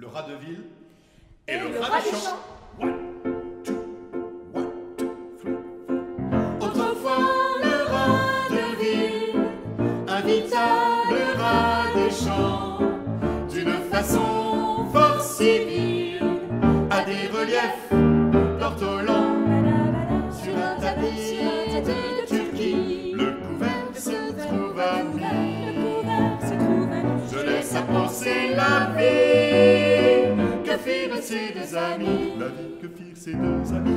le rat de ville et, Et le, le rat, rat des champs. champs. One, two, one, two, three. Autrefois, le rat de ville invita le rat des champs D'une façon fort civile, à des reliefs d'ortolan, sur un tapis de Turquie. le couvert se trouve à Le nu. couvert se trouve à nu. Je laisse à penser la vie. Deux amis. La vie, que firent ces deux amis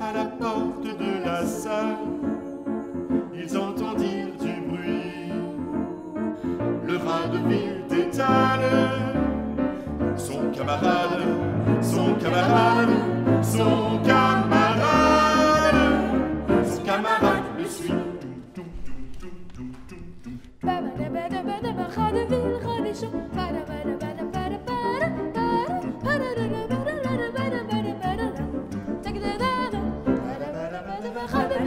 à la porte de la salle, ils entendirent du bruit. Le rat de ville détale son camarade, son camarade, son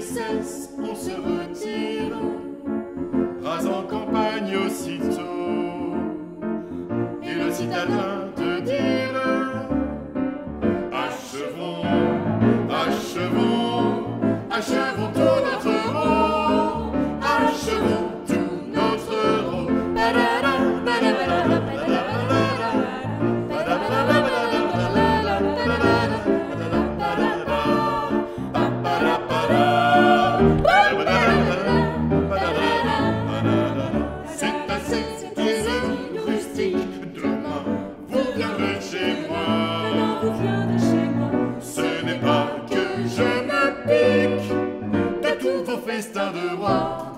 cesse, on se retire, rasant campagne aussitôt. Et le citadin de one.